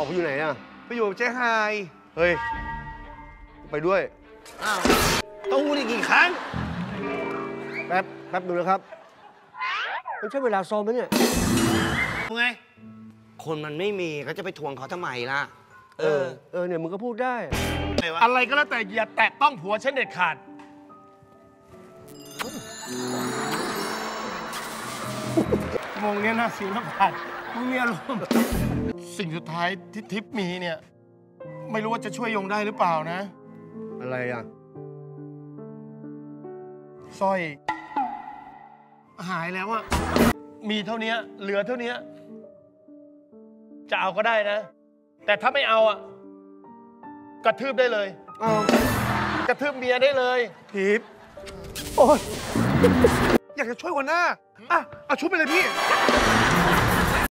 ออกไปอยู่ไหนอะ ไปอยู่กับเจ๊ไฮเฮ้ย ไปด้วย อ้าวต้องพูดอีกกี่ครั้ง แป๊บ แป๊บดูนะครับ มันใช่เวลาซ้อมไหมเนี่ยไง คนมันไม่มีก็จะไปทวงเขาทำไมล่ะ เออ เออเนี่ยมึงก็พูดได้ อะไรวะอะไรก็แล้วแต่อย่าแตะต้องผัวฉันเด็ดขาด มองเนี้ยน่าสิวน้ำขาดมึงมีอารมณ์สิ่งสุดท้ายที่ทิปมีเนี่ย ไม่รู้ว่าจะช่วยยงได้หรือเปล่านะ อะไรอะสร้อย หายแล้วอะมีเท่านี้เหลือเท่านี้จะเอาก็ได้นะ แต่ถ้าไม่เอาอะกระทืบได้เลยอ้าวกระทืบเมียได้เลยทิพย์โอ๊ย อยากจะช่วยหัวหน้าอะเอาชุดไปเลยพี่